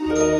And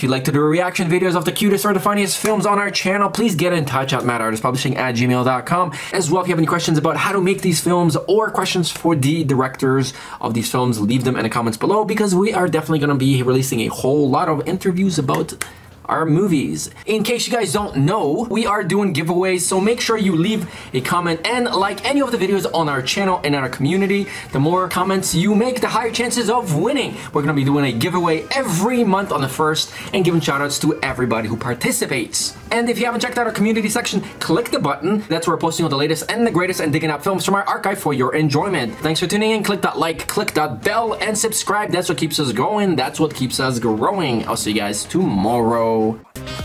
if you'd like to do reaction videos of the cutest or the funniest films on our channel, please get in touch at madartistpublishing at gmail.com. As well, if you have any questions about how to make these films or questions for the directors of these films, leave them in the comments below because we are definitely going to be releasing a whole lot of interviews about our movies. In case you guys don't know, we are doing giveaways, so make sure you leave a comment and like any of the videos on our channel and our community. The more comments you make, the higher chances of winning. We're gonna be doing a giveaway every month on the first and giving shoutouts to everybody who participates. And if you haven't checked out our community section, click the button. That's where we're posting all the latest and the greatest and digging out films from our archive for your enjoyment. Thanks for tuning in. Click that like, click that bell, and subscribe. That's what keeps us going. That's what keeps us growing. I'll see you guys tomorrow. Oh.